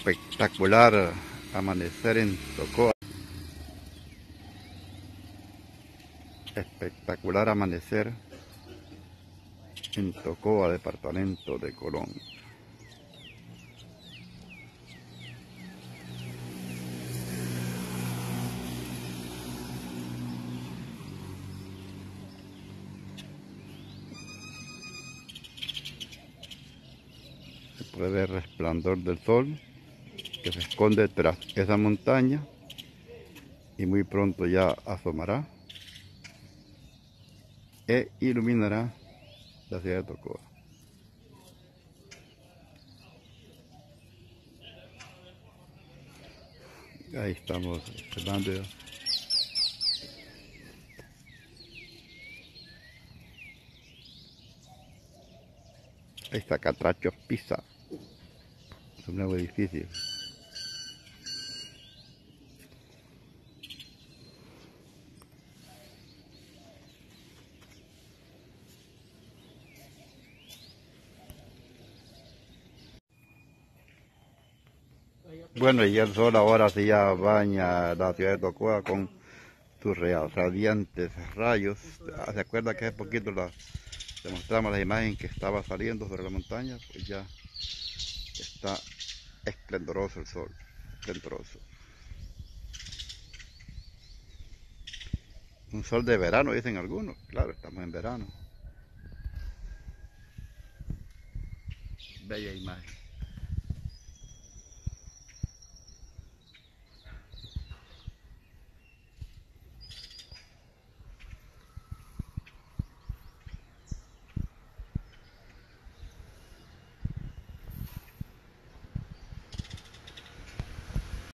espectacular amanecer en Tocoa. Espectacular amanecer en Tocoa, departamento de Colón. Se puede ver resplandor del sol que se esconde tras esa montaña y muy pronto ya asomará e iluminará la ciudad de Tocoa. Ahí estamos observando. Ahí está Catracho Pisa. Es un nuevo edificio. Bueno, y el sol ahora sí ya baña la ciudad de Tocoa con sus radiantes rayos. Ah, ¿Se acuerda que hace poquito la, demostramos la imagen que estaba saliendo sobre la montaña? Pues ya está esplendoroso el sol, esplendoroso. Un sol de verano, dicen algunos. Claro, estamos en verano. Bella imagen.